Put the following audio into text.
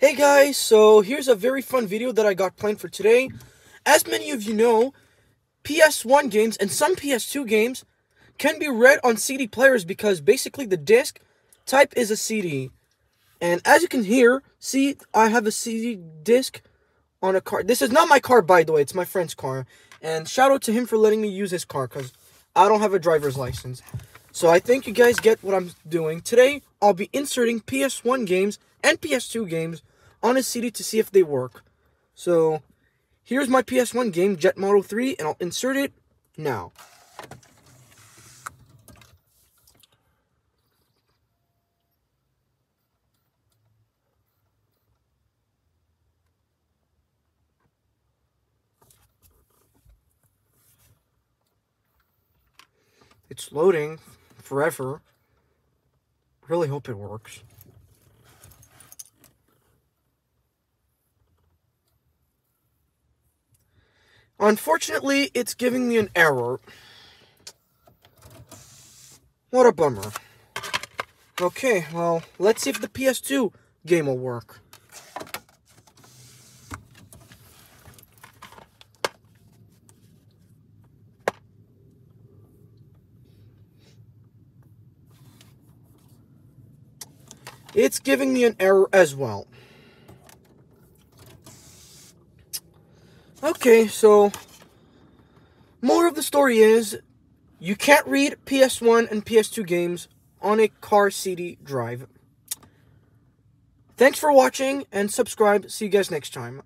Hey guys, so here's a very fun video that I got planned for today. As many of you know, PS1 games and some PS2 games can be read on CD players because basically the disc type is a CD. And as you can hear, see, I have a CD disc on a car. This is not my car, by the way. It's my friend's car. And shout out to him for letting me use his car because I don't have a driver's license. So I think you guys get what I'm doing. Today, I'll be inserting PS1 games and PS2 games on a CD to see if they work. So, here's my PS1 game, Jet Moto 3, and I'll insert it now. It's loading forever. Really hope it works. Unfortunately, it's giving me an error. What a bummer. Okay, well, let's see if the PS2 game will work. It's giving me an error as well. Okay, so more of the story is you can't read PS1 and PS2 games on a car CD drive. Thanks for watching and subscribe. See you guys next time.